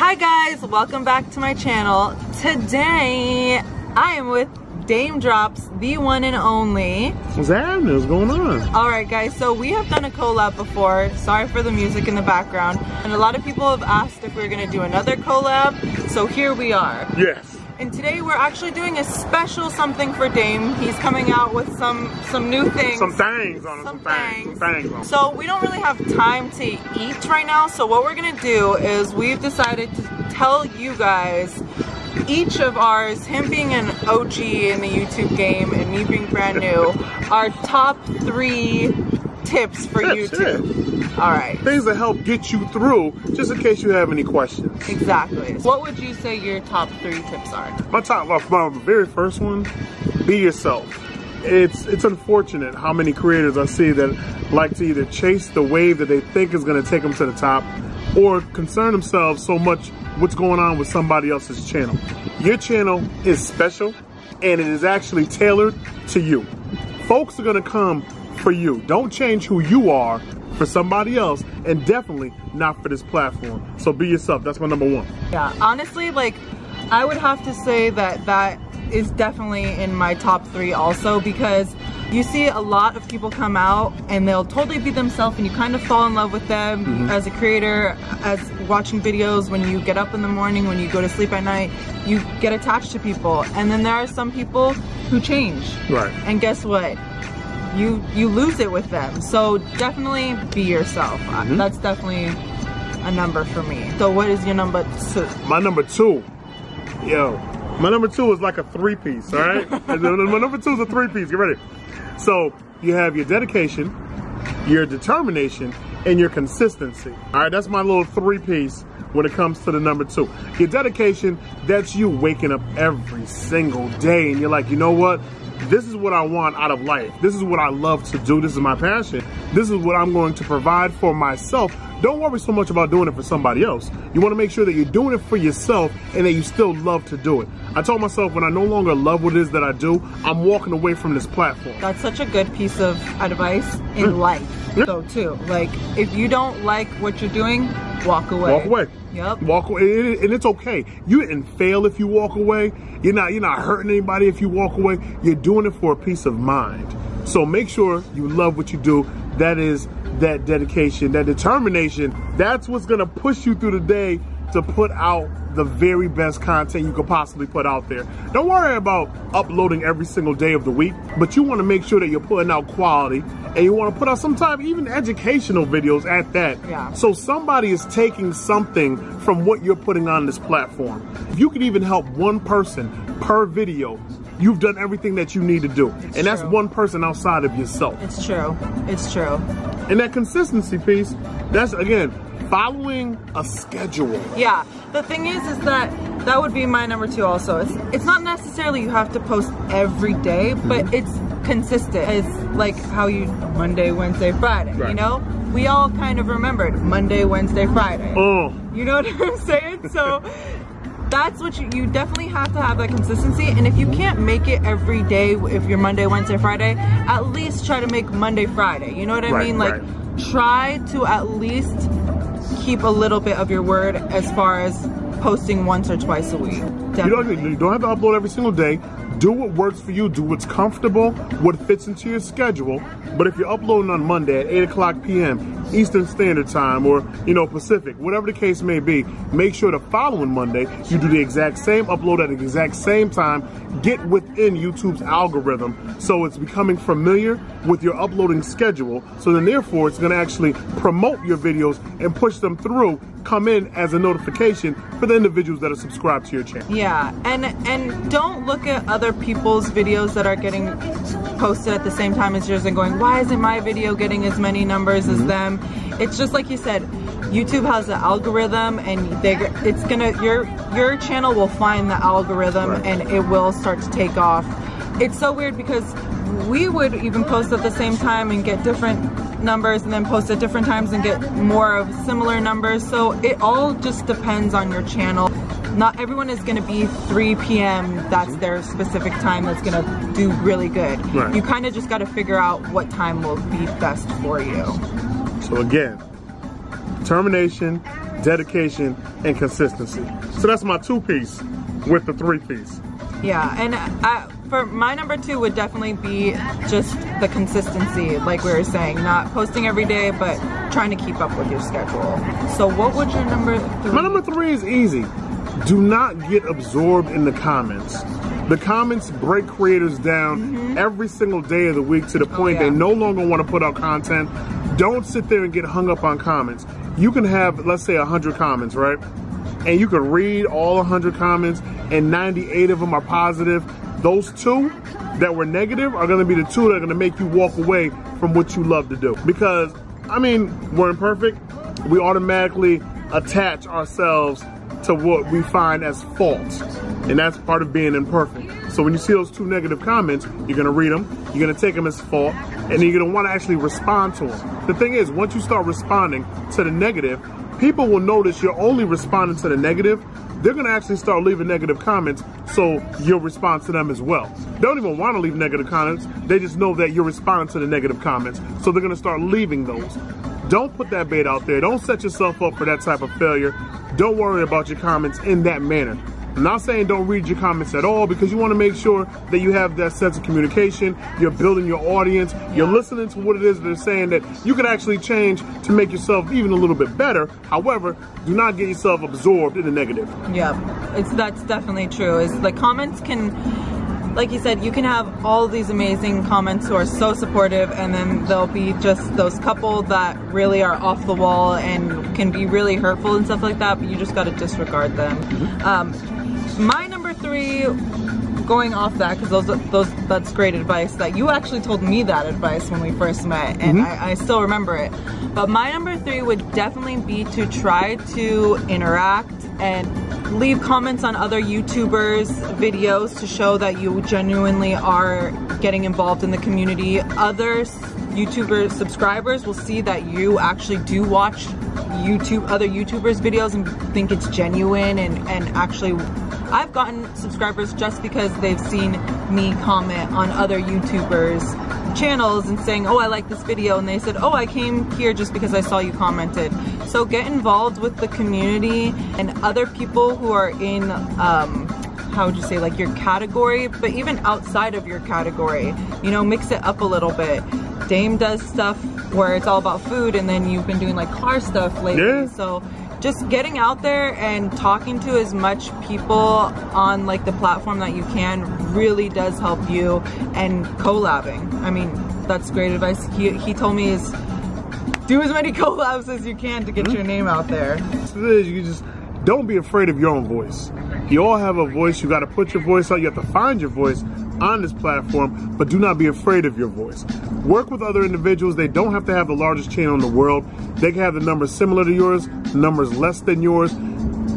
Hi guys, welcome back to my channel. Today, I am with Daym Drops, the one and only. What's happening? What's going on? Alright guys, so we have done a collab before. Sorry for the music in the background. And a lot of people have asked if we are gonna do another collab, so here we are. Yes. And today we're actually doing a special something for Daym. He's coming out with some some new things. Some things on. Some Some things. Some things on. So we don't really have time to eat right now. So what we're gonna do is we've decided to tell you guys each of ours, him being an OG in the YouTube game and me being brand new, our top three tips for Tips, YouTube. All right, Things that help get you through, just in case you have any questions. exactly. What would you say your top three tips are? My top, my, my very first one, be yourself. It's it's unfortunate how many creators I see that like to either chase the wave that they think is going to take them to the top, or concern themselves so much what's going on with somebody else's channel. Your channel is special, and it is actually tailored to you. Folks are going to come for you. Don't change who you are for somebody else, and definitely not for this platform. So be yourself. That's my number one. Yeah, honestly, like, I would have to say that that is definitely in my top three also because you see a lot of people come out and they'll totally be themselves and you kind of fall in love with them mm-hmm. as a creator, as watching videos when you get up in the morning, when you go to sleep at night, you get attached to people. And then there are some people who change. Right. And guess what? You you lose it with them. So definitely be yourself. Uh, That's definitely a number for me. So what is your number two? My number two, yo, my number two is like a three piece, all right? my number two is a three piece, get ready. So you have your dedication, your determination, and your consistency. All right, that's my little three piece when it comes to the number two. Your dedication, that's you waking up every single day and you're like, you know what? This is what I want out of life. This is what I love to do. This is my passion. This is what I'm going to provide for myself. Don't worry so much about doing it for somebody else. You want to make sure that you're doing it for yourself and that you still love to do it. I told myself when I no longer love what it is that I do, I'm walking away from this platform. That's such a good piece of advice in mm. life, Yeah. though, too. Like, if you don't like what you're doing, walk away. Walk away. Yep. Walk away, and it's okay. You didn't fail if you walk away. You're not. You're not hurting anybody if you walk away. You're doing it for a peace of mind. So make sure you love what you do. That is that dedication, that determination. That's what's gonna push you through the day to put out the very best content you could possibly put out there. Don't worry about uploading every single day of the week, but you want to make sure that you're putting out quality and you want to put out some type even educational videos at that. Yeah. So somebody is taking something from what you're putting on this platform. If you could even help one person per video, you've done everything that you need to do. and that's one person outside of yourself. It's true. It's true. And that consistency piece, that's again, following a schedule. Yeah. The thing is, is that that would be my number two also. It's, it's not necessarily you have to post every day, but Mm-hmm. it's consistent. It's like how you Monday, Wednesday, Friday, you know? We all kind of remembered Monday, Wednesday, Friday. Oh, You know what I'm saying? So that's what you, you definitely have to have that consistency. And if you can't make it every day, if you're Monday, Wednesday, Friday, at least try to make Monday, Friday. You know what I Right, mean? Like right. try to at least keep a little bit of your word as far as posting once or twice a week. you don't, you don't have to upload every single day. Do what works for you. Do what's comfortable, what fits into your schedule. But if you're uploading on Monday at 8 o'clock p.m. Eastern Standard Time or, you know, Pacific, whatever the case may be, make sure the following Monday you do the exact same upload at the exact same time. Get within YouTube's algorithm so it's becoming familiar with your uploading schedule. So then, therefore, it's going to actually promote your videos and push them through, come in as a notification for the individuals that are subscribed to your channel. Yeah, and and don't look at other people's videos that are getting posted at the same time as yours and going, why isn't my video getting as many numbers as mm-hmm. them? It's just like you said, YouTube has an algorithm, and they it's gonna your your channel will find the algorithm, Right. and it will start to take off. It's so weird because we would even post at the same time and get different numbers and then post at different times and get more of similar numbers. So it all just depends on your channel. Not everyone is gonna be 3 p.m. That's their specific time that's gonna do really good. Right. You kind of just gotta figure out what time will be best for you. So again, determination, dedication, and consistency. So that's my two piece with the three piece. Yeah, and I, for my number two would definitely be just the consistency, like we were saying, not posting every day, but trying to keep up with your schedule. So what would your number three? My number three is easy. Do not get absorbed in the comments. The comments break creators down mm -hmm. every single day of the week to the oh, point oh, yeah. they no longer want to put out content. Don't sit there and get hung up on comments. You can have, let's say, 100 comments, right? And you can read all 100 comments and 98 of them are positive. Those two that were negative are gonna be the two that are gonna make you walk away from what you love to do. Because, I mean, we're imperfect. We automatically attach ourselves to what we find as fault. And that's part of being imperfect. So when you see those two negative comments, you're gonna read them, you're gonna take them as fault, and you're gonna wanna actually respond to them. The thing is, once you start responding to the negative, people will notice you're only responding to the negative they're gonna actually start leaving negative comments so you'll respond to them as well. They don't even wanna leave negative comments, they just know that you're responding to the negative comments, so they're gonna start leaving those. Don't put that bait out there. Don't set yourself up for that type of failure. Don't worry about your comments in that manner. I'm not saying don't read your comments at all because you want to make sure that you have that sense of communication, you're building your audience, you're listening to what it is they're saying that you can actually change to make yourself even a little bit better. However, do not get yourself absorbed in the negative. Yeah, it's that's definitely true. Is the comments can like you said, you can have all these amazing comments who are so supportive, and then there'll be just those couple that really are off the wall and can be really hurtful and stuff like that, but you just got to disregard them. Mm-hmm. Um, my number three, going off that, because those, those that's great advice, that you actually told me that advice when we first met, and mm -hmm. I, I still remember it. But my number three would definitely be to try to interact and leave comments on other YouTubers videos to show that you genuinely are getting involved in the community. Other YouTuber subscribers will see that you actually do watch YouTube other YouTubers videos and think it's genuine and, and actually I've gotten subscribers just because they've seen me comment on other YouTubers channels and saying, oh, I like this video. And they said, oh, I came here just because I saw you commented. So get involved with the community and other people who are in, um, how would you say, like your category, but even outside of your category, you know, mix it up a little bit. Daym does stuff where it's all about food and then you've been doing like car stuff lately. Yeah. So just getting out there and talking to as much people on like the platform that you can really does help you and collabing. I mean, that's great advice. He, he told me is do as many collabs as you can to get your name out there. You just don't be afraid of your own voice. You all have a voice. You got to put your voice out. You have to find your voice on this platform, but do not be afraid of your voice. Work with other individuals. They don't have to have the largest channel in the world. They can have the numbers similar to yours, numbers less than yours.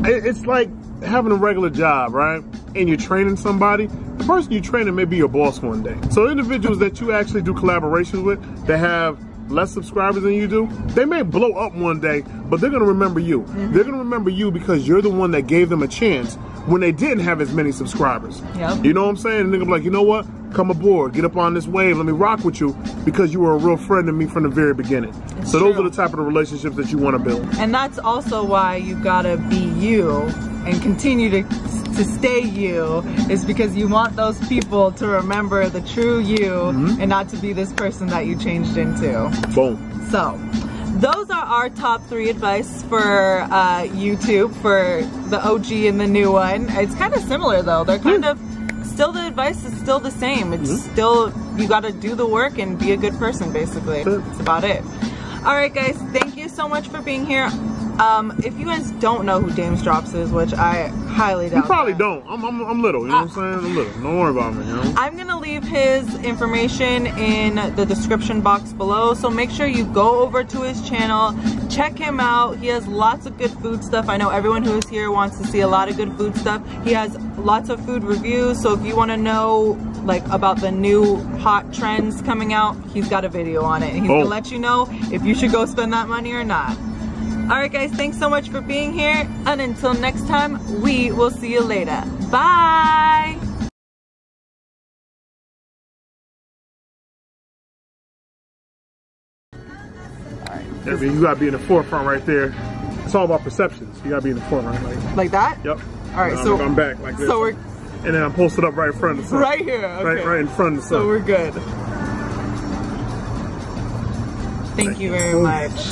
It's like having a regular job, right? And you're training somebody. The person you're training may be your boss one day. So individuals that you actually do collaborations with that have less subscribers than you do, they may blow up one day, but they're gonna remember you. Mm -hmm. They're gonna remember you because you're the one that gave them a chance when they didn't have as many subscribers. Yep. You know what I'm saying? And they're gonna be like, you know what? Come aboard, get up on this wave, let me rock with you because you were a real friend to me from the very beginning. It's so true. those are the type of the relationships that you want to build. And that's also why you gotta be you and continue to to stay you is because you want those people to remember the true you mm -hmm. and not to be this person that you changed into. Boom. So those are our top three advice for uh, YouTube for the OG and the new one. It's kind of similar though. They're kind of still the advice is still the same. It's mm still you got to do the work and be a good person basically. That's about it. All right guys, thank you so much for being here. Um, if you guys don't know who Daym's Drops is, which I highly doubt. You probably that. don't. I'm, I'm, I'm, little, you know uh, what I'm saying? I'm little. Don't worry about me, you know? I'm gonna leave his information in the description box below, so make sure you go over to his channel, check him out. He has lots of good food stuff. I know everyone who is here wants to see a lot of good food stuff. He has lots of food reviews, so if you wanna know like about the new hot trends coming out, he's got a video on it. He's oh. gonna let you know if you should go spend that money or not. Alright guys, thanks so much for being here. And until next time, we will see you later. Bye! you gotta be in the forefront right there. it's all about perceptions. You gotta be in the front, right? Like, Like that? yep. All right, so I'm back like this. So we're and then I'm posted up right in front of the sun. right here. Okay. Right, right in front of the sun. So we're good. Thank you very much.